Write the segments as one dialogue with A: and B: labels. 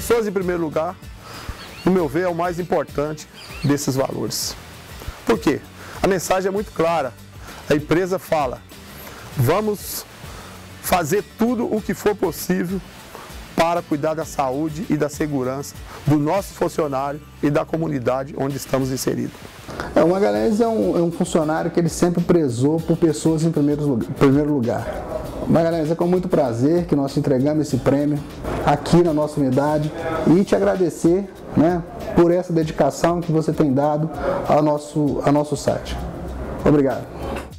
A: Pessoas em primeiro lugar, no meu ver, é o mais importante desses valores. Por quê? A mensagem é muito clara. A empresa fala: vamos fazer tudo o que for possível para cuidar da saúde e da segurança do nosso funcionário e da comunidade onde estamos inseridos.
B: É, o Magalhães é um, é um funcionário que ele sempre prezou por pessoas em primeiro, primeiro lugar. Magalhães, é com muito prazer que nós entregamos esse prêmio aqui na nossa unidade e te agradecer né, por essa dedicação que você tem dado ao nosso, ao nosso site. Obrigado.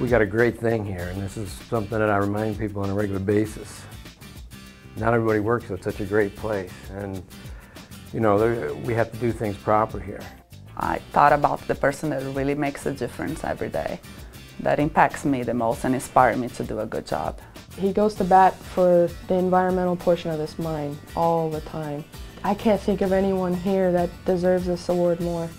C: We got a great thing here, and this is something that I remind people on a regular basis. Not everybody works at such a great place, and you know, we have to do things proper here.
D: I thought about the person that really makes a difference every day, that impacts me the most and inspires me to do a good job.
E: He goes to bat for the environmental portion of this mine all the time. I can't think of anyone here that deserves this award more.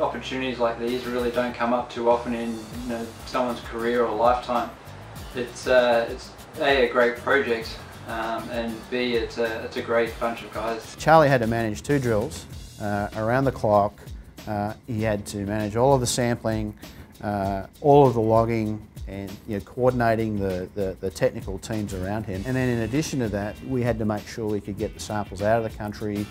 F: Opportunities like these really don't come up too often in you know, someone's career or lifetime. It's, uh, it's A, a great project, um, and B, it's a, it's a great bunch of guys.
G: Charlie had to manage two drills uh, around the clock. Uh, he had to manage all of the sampling, uh, all of the logging, and you know, coordinating the, the, the, technical teams around him. And then in addition to that, we had to make sure we could get the samples out of the country,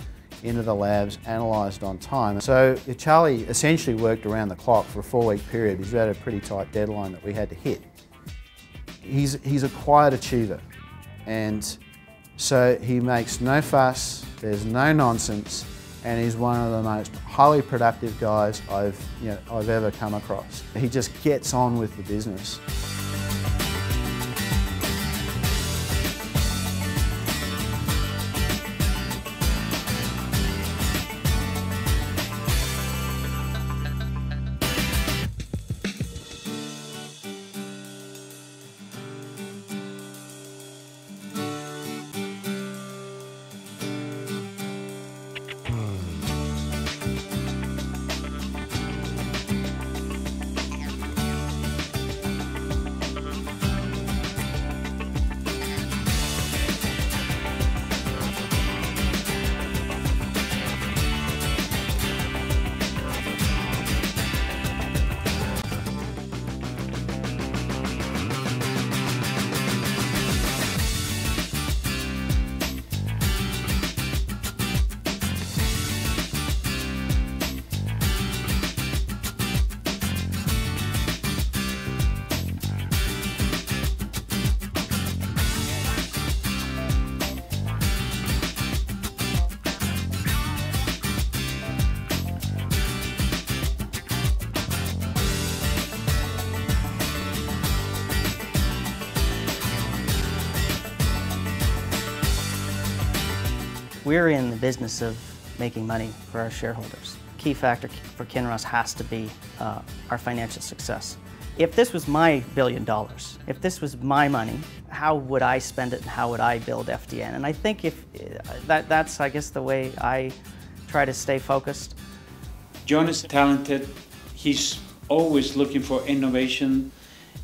G: into the labs, analysed on time. So Charlie essentially worked around the clock for a four week period we had a pretty tight deadline that we had to hit. He's, he's a quiet achiever and so he makes no fuss, there's no nonsense and he's one of the most highly productive guys I've, you know, I've ever come across. He just gets on with the business.
H: We're in the business of making money for our shareholders. Key factor for Kinross has to be uh, our financial success. If this was my billion dollars, if this was my money, how would I spend it and how would I build FDN? And I think if uh, that, that's, I guess, the way I try to stay focused.
I: John is talented. He's always looking for innovation.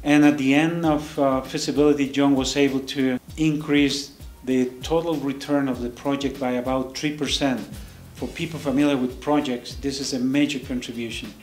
I: And at the end of uh, feasibility, John was able to increase the total return of the project by about 3%. For people familiar with projects, this is a major contribution.